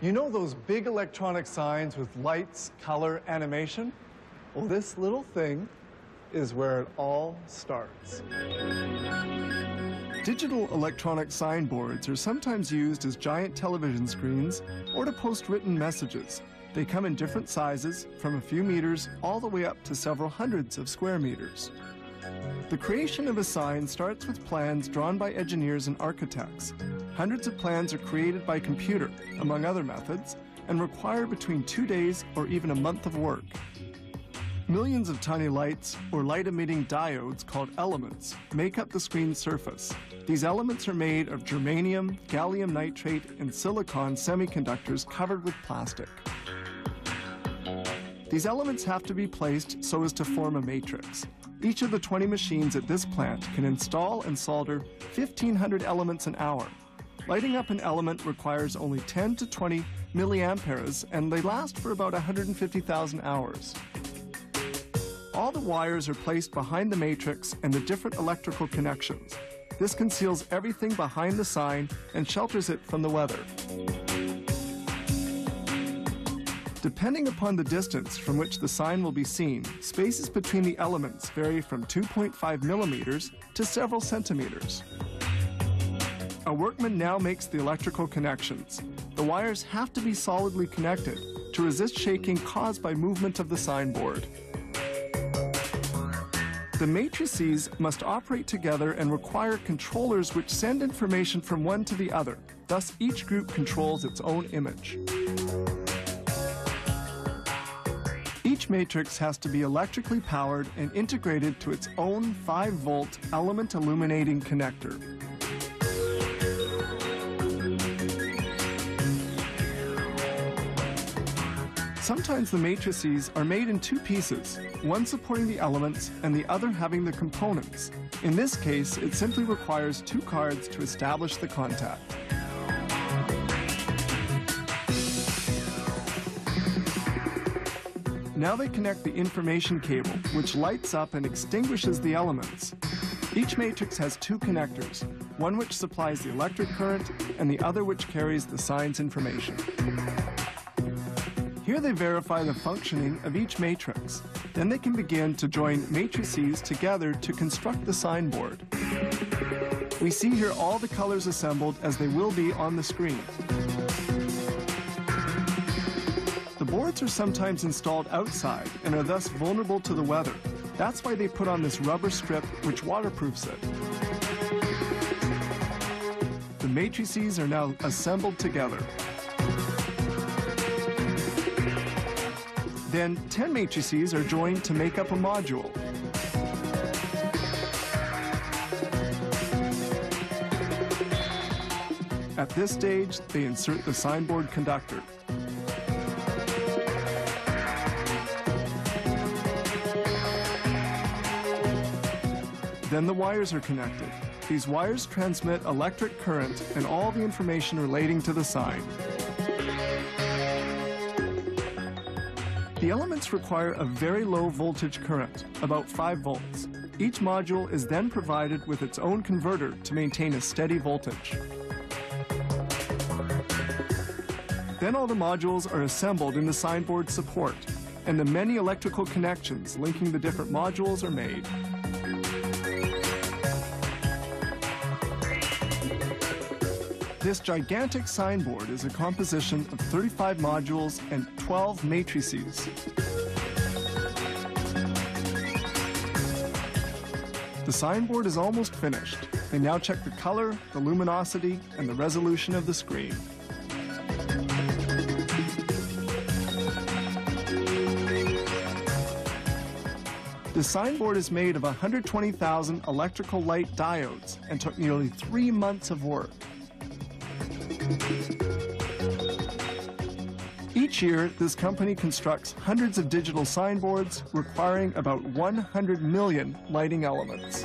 You know those big electronic signs with lights, color, animation? Well, this little thing is where it all starts. Digital electronic signboards are sometimes used as giant television screens or to post written messages. They come in different sizes, from a few meters all the way up to several hundreds of square meters. The creation of a sign starts with plans drawn by engineers and architects. Hundreds of plans are created by computer, among other methods, and require between two days or even a month of work. Millions of tiny lights, or light-emitting diodes called elements, make up the screen's surface. These elements are made of germanium, gallium nitrate, and silicon semiconductors covered with plastic. These elements have to be placed so as to form a matrix. Each of the 20 machines at this plant can install and solder 1,500 elements an hour, Lighting up an element requires only 10 to 20 milliamperes, and they last for about 150,000 hours. All the wires are placed behind the matrix and the different electrical connections. This conceals everything behind the sign and shelters it from the weather. Depending upon the distance from which the sign will be seen, spaces between the elements vary from 2.5 millimeters to several centimeters. A workman now makes the electrical connections. The wires have to be solidly connected to resist shaking caused by movement of the signboard. The matrices must operate together and require controllers which send information from one to the other. Thus, each group controls its own image. Matrix has to be electrically powered and integrated to its own 5-volt element illuminating connector. Sometimes the matrices are made in two pieces, one supporting the elements and the other having the components. In this case, it simply requires two cards to establish the contact. Now they connect the information cable, which lights up and extinguishes the elements. Each matrix has two connectors, one which supplies the electric current and the other which carries the sign's information. Here they verify the functioning of each matrix. Then they can begin to join matrices together to construct the signboard. We see here all the colors assembled as they will be on the screen. Boards are sometimes installed outside and are thus vulnerable to the weather. That's why they put on this rubber strip which waterproofs it. The matrices are now assembled together. Then 10 matrices are joined to make up a module. At this stage, they insert the signboard conductor. Then the wires are connected. These wires transmit electric current and all the information relating to the sign. The elements require a very low voltage current, about 5 volts. Each module is then provided with its own converter to maintain a steady voltage. Then all the modules are assembled in the signboard support, and the many electrical connections linking the different modules are made. This gigantic signboard is a composition of 35 modules and 12 matrices. The signboard is almost finished. They now check the color, the luminosity, and the resolution of the screen. The signboard is made of 120,000 electrical light diodes and took nearly three months of work. Each year, this company constructs hundreds of digital signboards requiring about 100 million lighting elements.